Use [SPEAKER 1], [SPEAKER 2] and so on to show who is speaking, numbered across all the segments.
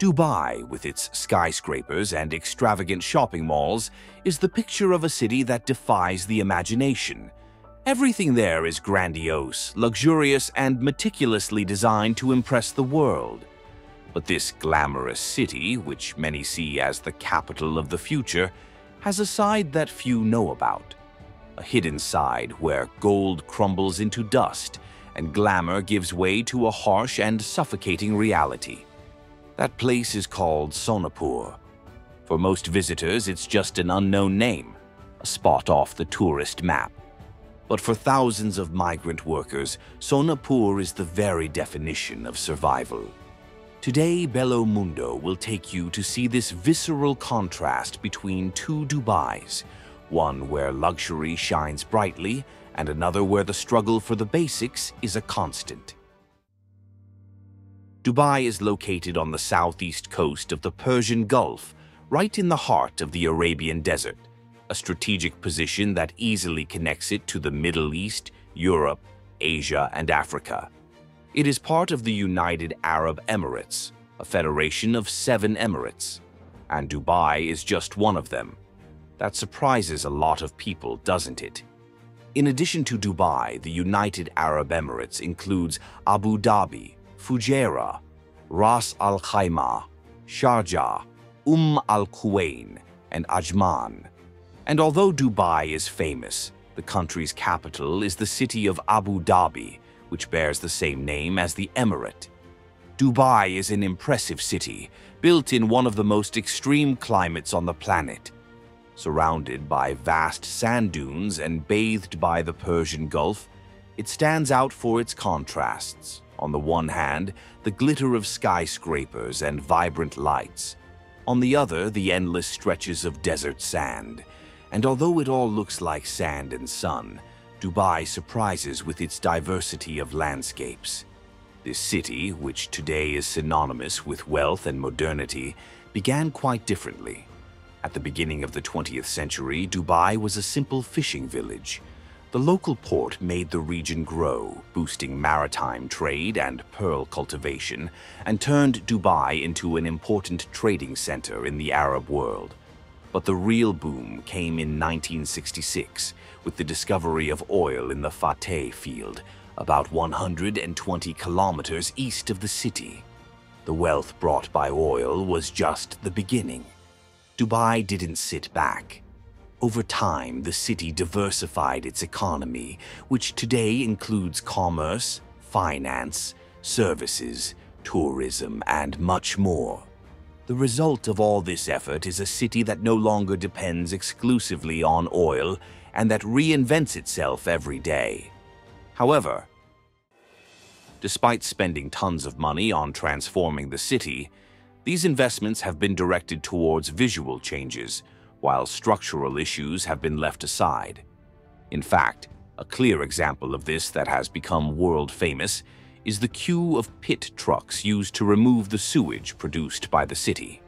[SPEAKER 1] Dubai, with its skyscrapers and extravagant shopping malls, is the picture of a city that defies the imagination. Everything there is grandiose, luxurious, and meticulously designed to impress the world. But this glamorous city, which many see as the capital of the future, has a side that few know about. A hidden side where gold crumbles into dust and glamour gives way to a harsh and suffocating reality. That place is called Sonapur. For most visitors, it's just an unknown name, a spot off the tourist map. But for thousands of migrant workers, Sonapur is the very definition of survival. Today, Bello Mundo will take you to see this visceral contrast between two Dubais, one where luxury shines brightly and another where the struggle for the basics is a constant. Dubai is located on the southeast coast of the Persian Gulf, right in the heart of the Arabian Desert, a strategic position that easily connects it to the Middle East, Europe, Asia, and Africa. It is part of the United Arab Emirates, a federation of seven emirates, and Dubai is just one of them. That surprises a lot of people, doesn't it? In addition to Dubai, the United Arab Emirates includes Abu Dhabi, Fujairah, Ras Al Khaimah, Sharjah, Umm Al Quwain, and Ajman. And although Dubai is famous, the country's capital is the city of Abu Dhabi, which bears the same name as the emirate. Dubai is an impressive city, built in one of the most extreme climates on the planet. Surrounded by vast sand dunes and bathed by the Persian Gulf, it stands out for its contrasts. On the one hand, the glitter of skyscrapers and vibrant lights. On the other, the endless stretches of desert sand. And although it all looks like sand and sun, Dubai surprises with its diversity of landscapes. This city, which today is synonymous with wealth and modernity, began quite differently. At the beginning of the 20th century, Dubai was a simple fishing village, the local port made the region grow, boosting maritime trade and pearl cultivation, and turned Dubai into an important trading center in the Arab world. But the real boom came in 1966 with the discovery of oil in the Fateh field, about 120 kilometers east of the city. The wealth brought by oil was just the beginning. Dubai didn't sit back. Over time, the city diversified its economy, which today includes commerce, finance, services, tourism, and much more. The result of all this effort is a city that no longer depends exclusively on oil and that reinvents itself every day. However, despite spending tons of money on transforming the city, these investments have been directed towards visual changes, while structural issues have been left aside. In fact, a clear example of this that has become world famous is the queue of pit trucks used to remove the sewage produced by the city.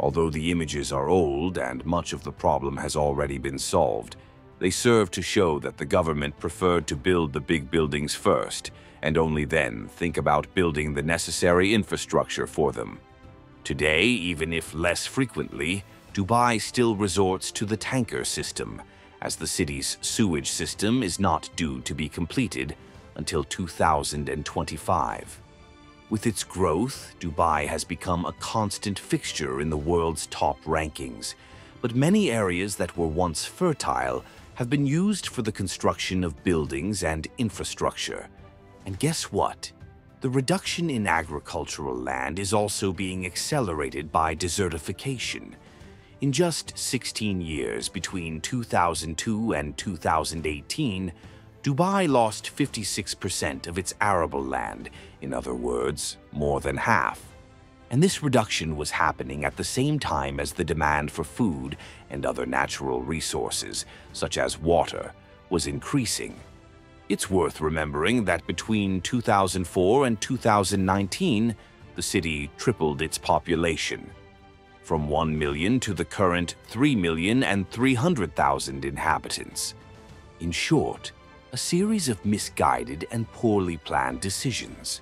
[SPEAKER 1] Although the images are old and much of the problem has already been solved, they serve to show that the government preferred to build the big buildings first and only then think about building the necessary infrastructure for them. Today, even if less frequently, Dubai still resorts to the tanker system, as the city's sewage system is not due to be completed until 2025. With its growth, Dubai has become a constant fixture in the world's top rankings, but many areas that were once fertile have been used for the construction of buildings and infrastructure. And guess what? The reduction in agricultural land is also being accelerated by desertification. In just 16 years between 2002 and 2018, Dubai lost 56% of its arable land, in other words, more than half. And this reduction was happening at the same time as the demand for food and other natural resources, such as water, was increasing. It's worth remembering that between 2004 and 2019, the city tripled its population from 1 million to the current 3 million and 300,000 inhabitants. In short, a series of misguided and poorly planned decisions.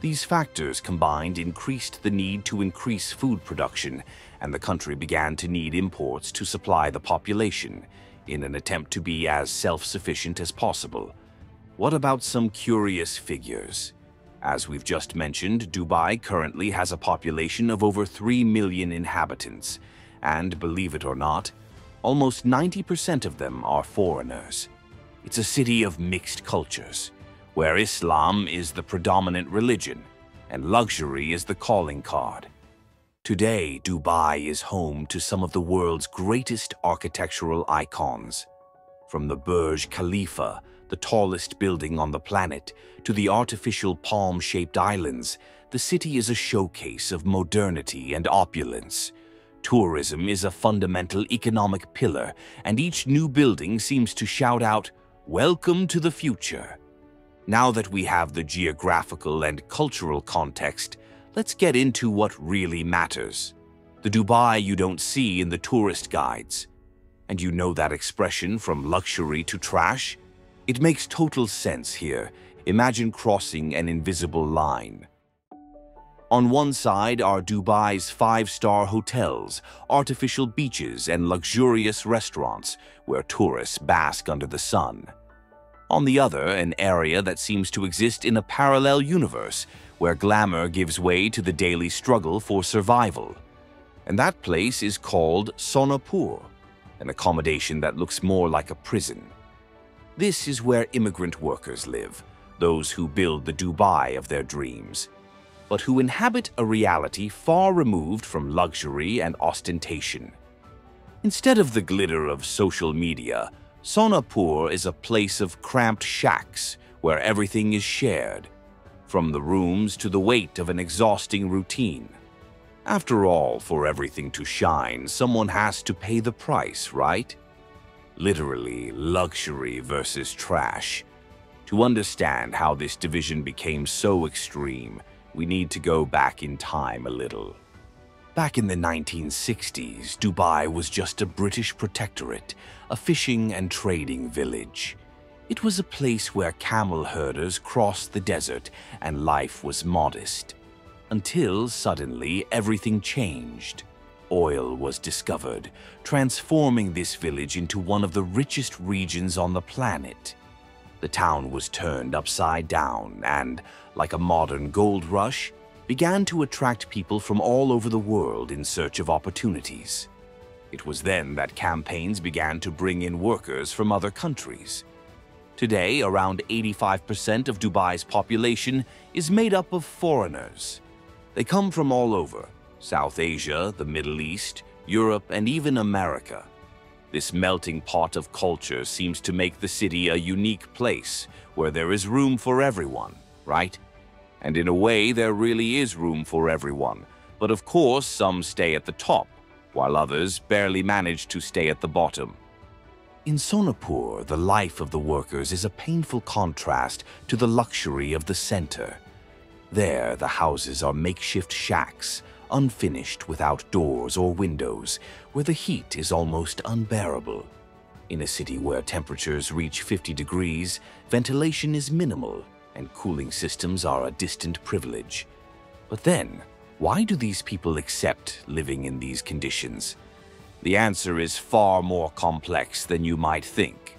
[SPEAKER 1] These factors combined increased the need to increase food production, and the country began to need imports to supply the population in an attempt to be as self-sufficient as possible. What about some curious figures? As we've just mentioned, Dubai currently has a population of over 3 million inhabitants, and believe it or not, almost 90% of them are foreigners. It's a city of mixed cultures where Islam is the predominant religion and luxury is the calling card. Today, Dubai is home to some of the world's greatest architectural icons. From the Burj Khalifa, the tallest building on the planet, to the artificial palm-shaped islands, the city is a showcase of modernity and opulence. Tourism is a fundamental economic pillar, and each new building seems to shout out, Welcome to the future. Now that we have the geographical and cultural context, let's get into what really matters. The Dubai you don't see in the tourist guides. And you know that expression from luxury to trash? It makes total sense here. Imagine crossing an invisible line. On one side are Dubai's five-star hotels, artificial beaches, and luxurious restaurants where tourists bask under the sun. On the other, an area that seems to exist in a parallel universe, where glamour gives way to the daily struggle for survival. And that place is called Sonapur, an accommodation that looks more like a prison. This is where immigrant workers live, those who build the Dubai of their dreams, but who inhabit a reality far removed from luxury and ostentation. Instead of the glitter of social media, Sonapur is a place of cramped shacks where everything is shared, from the rooms to the weight of an exhausting routine. After all, for everything to shine, someone has to pay the price, right? Literally, luxury versus trash. To understand how this division became so extreme, we need to go back in time a little. Back in the 1960s, Dubai was just a British protectorate, a fishing and trading village. It was a place where camel herders crossed the desert and life was modest. Until suddenly everything changed. Oil was discovered, transforming this village into one of the richest regions on the planet. The town was turned upside down and, like a modern gold rush, began to attract people from all over the world in search of opportunities. It was then that campaigns began to bring in workers from other countries. Today, around 85% of Dubai's population is made up of foreigners. They come from all over, South Asia, the Middle East, Europe, and even America. This melting pot of culture seems to make the city a unique place where there is room for everyone, right? And in a way, there really is room for everyone. But of course, some stay at the top, while others barely manage to stay at the bottom. In Sonapur, the life of the workers is a painful contrast to the luxury of the center. There, the houses are makeshift shacks, unfinished without doors or windows, where the heat is almost unbearable. In a city where temperatures reach 50 degrees, ventilation is minimal and cooling systems are a distant privilege. But then, why do these people accept living in these conditions? The answer is far more complex than you might think.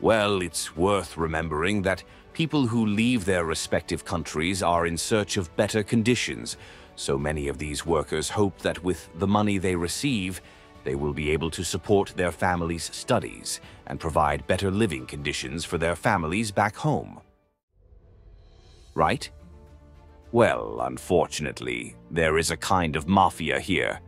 [SPEAKER 1] Well, it's worth remembering that people who leave their respective countries are in search of better conditions, so many of these workers hope that with the money they receive, they will be able to support their families' studies and provide better living conditions for their families back home right? Well, unfortunately, there is a kind of mafia here.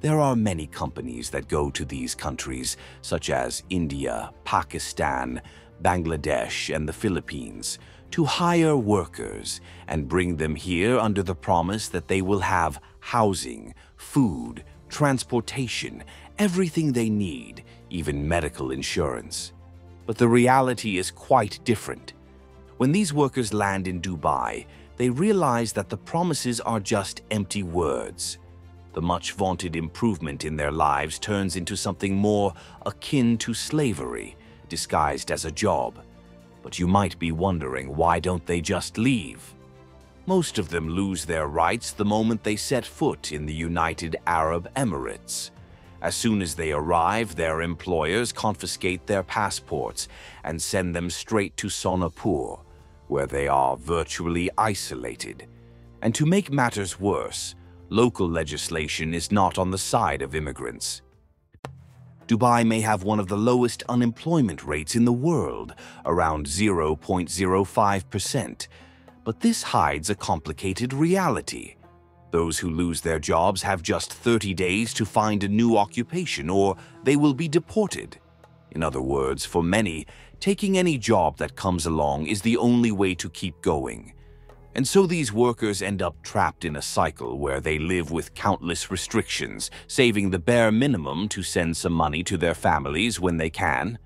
[SPEAKER 1] There are many companies that go to these countries, such as India, Pakistan, Bangladesh, and the Philippines, to hire workers and bring them here under the promise that they will have housing, food, transportation, everything they need, even medical insurance. But the reality is quite different. When these workers land in Dubai, they realize that the promises are just empty words. The much vaunted improvement in their lives turns into something more akin to slavery, disguised as a job. But you might be wondering why don't they just leave? Most of them lose their rights the moment they set foot in the United Arab Emirates. As soon as they arrive, their employers confiscate their passports and send them straight to Sonapur, where they are virtually isolated. And to make matters worse, local legislation is not on the side of immigrants. Dubai may have one of the lowest unemployment rates in the world, around 0.05%, but this hides a complicated reality. Those who lose their jobs have just 30 days to find a new occupation or they will be deported. In other words, for many, taking any job that comes along is the only way to keep going. And so these workers end up trapped in a cycle where they live with countless restrictions, saving the bare minimum to send some money to their families when they can.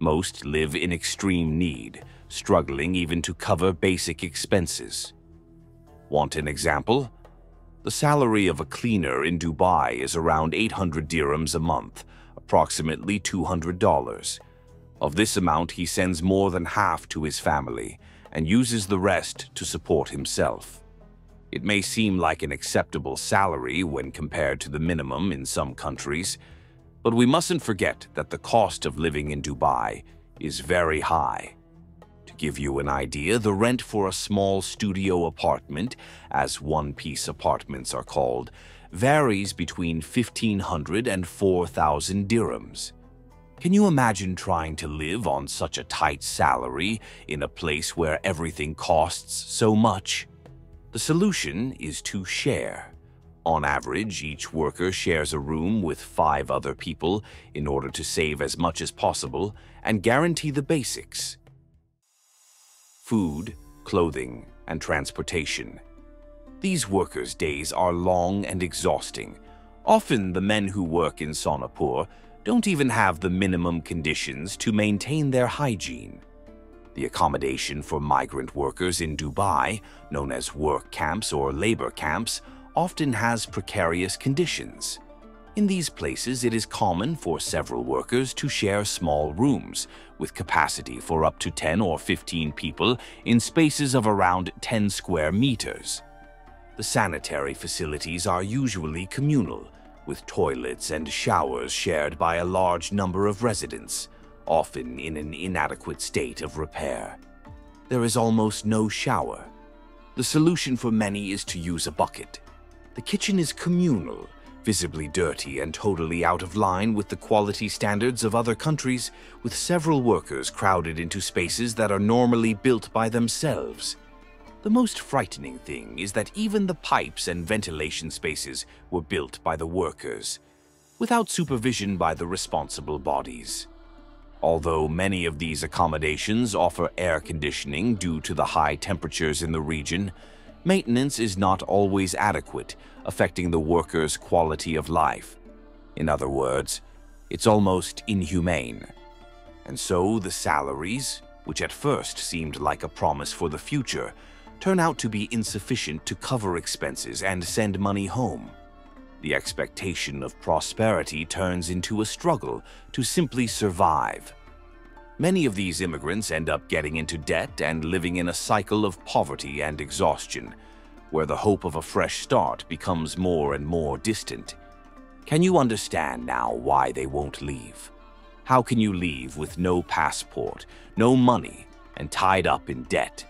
[SPEAKER 1] Most live in extreme need, struggling even to cover basic expenses. Want an example? The salary of a cleaner in Dubai is around 800 dirhams a month, approximately $200. Of this amount, he sends more than half to his family and uses the rest to support himself. It may seem like an acceptable salary when compared to the minimum in some countries, but we mustn't forget that the cost of living in Dubai is very high. To give you an idea, the rent for a small studio apartment, as one-piece apartments are called, varies between 1,500 and 4,000 dirhams. Can you imagine trying to live on such a tight salary in a place where everything costs so much? The solution is to share. On average, each worker shares a room with five other people in order to save as much as possible and guarantee the basics food, clothing, and transportation. These workers' days are long and exhausting. Often the men who work in Sonapur don't even have the minimum conditions to maintain their hygiene. The accommodation for migrant workers in Dubai, known as work camps or labor camps, often has precarious conditions. In these places, it is common for several workers to share small rooms, with capacity for up to 10 or 15 people in spaces of around 10 square meters. The sanitary facilities are usually communal, with toilets and showers shared by a large number of residents, often in an inadequate state of repair. There is almost no shower. The solution for many is to use a bucket. The kitchen is communal, visibly dirty and totally out of line with the quality standards of other countries, with several workers crowded into spaces that are normally built by themselves. The most frightening thing is that even the pipes and ventilation spaces were built by the workers, without supervision by the responsible bodies. Although many of these accommodations offer air conditioning due to the high temperatures in the region, maintenance is not always adequate, affecting the worker's quality of life. In other words, it's almost inhumane. And so the salaries, which at first seemed like a promise for the future, turn out to be insufficient to cover expenses and send money home. The expectation of prosperity turns into a struggle to simply survive. Many of these immigrants end up getting into debt and living in a cycle of poverty and exhaustion, where the hope of a fresh start becomes more and more distant. Can you understand now why they won't leave? How can you leave with no passport, no money, and tied up in debt?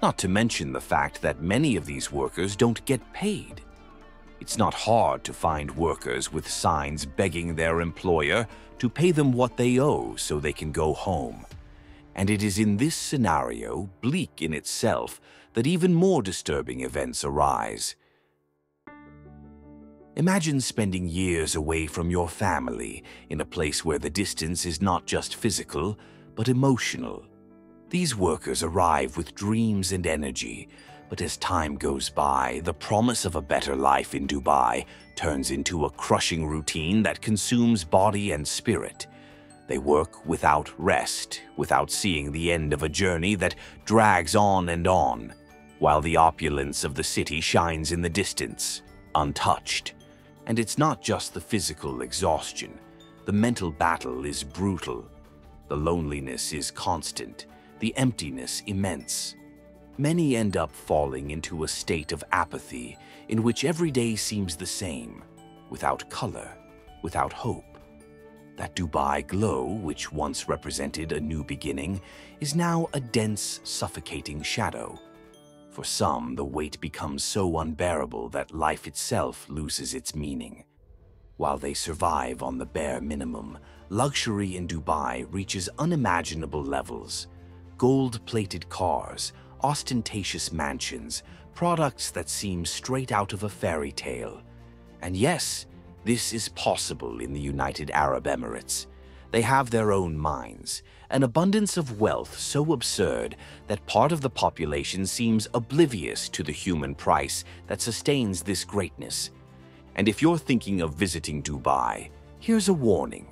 [SPEAKER 1] Not to mention the fact that many of these workers don't get paid. It's not hard to find workers with signs begging their employer to pay them what they owe so they can go home. And it is in this scenario, bleak in itself, that even more disturbing events arise. Imagine spending years away from your family in a place where the distance is not just physical, but emotional. These workers arrive with dreams and energy, but as time goes by, the promise of a better life in Dubai turns into a crushing routine that consumes body and spirit. They work without rest, without seeing the end of a journey that drags on and on, while the opulence of the city shines in the distance, untouched. And it's not just the physical exhaustion. The mental battle is brutal. The loneliness is constant, the emptiness immense. many end up falling into a state of apathy in which every day seems the same, without color, without hope. That Dubai glow, which once represented a new beginning, is now a dense, suffocating shadow. For some, the weight becomes so unbearable that life itself loses its meaning. While they survive on the bare minimum, luxury in Dubai reaches unimaginable levels. Gold-plated cars, ostentatious mansions, products that seem straight out of a fairy tale. And yes, this is possible in the United Arab Emirates. They have their own mines, an abundance of wealth so absurd that part of the population seems oblivious to the human price that sustains this greatness. And if you're thinking of visiting Dubai, here's a warning.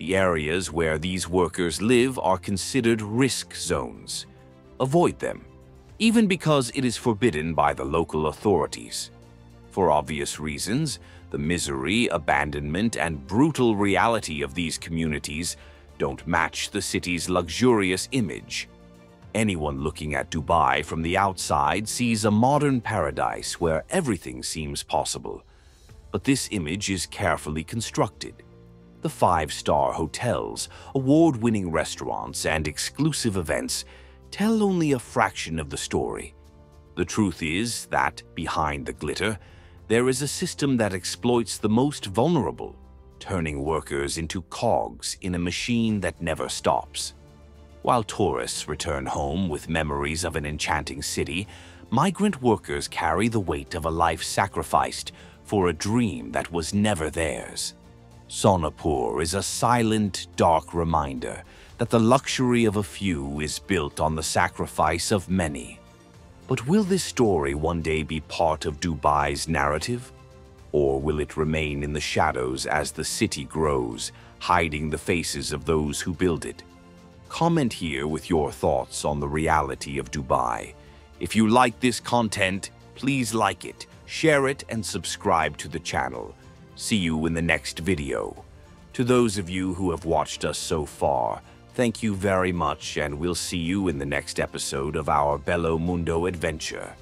[SPEAKER 1] The areas where these workers live are considered risk zones. Avoid them even because it is forbidden by the local authorities. For obvious reasons, the misery, abandonment, and brutal reality of these communities don't match the city's luxurious image. Anyone looking at Dubai from the outside sees a modern paradise where everything seems possible. But this image is carefully constructed. The five-star hotels, award-winning restaurants, and exclusive events tell only a fraction of the story. The truth is that, behind the glitter, there is a system that exploits the most vulnerable, turning workers into cogs in a machine that never stops. While tourists return home with memories of an enchanting city, migrant workers carry the weight of a life sacrificed for a dream that was never theirs. Sonapur is a silent, dark reminder that the luxury of a few is built on the sacrifice of many. But will this story one day be part of Dubai's narrative? Or will it remain in the shadows as the city grows, hiding the faces of those who build it? Comment here with your thoughts on the reality of Dubai. If you like this content, please like it, share it, and subscribe to the channel. See you in the next video. To those of you who have watched us so far, Thank you very much, and we'll see you in the next episode of our Bello Mundo adventure.